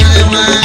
Mama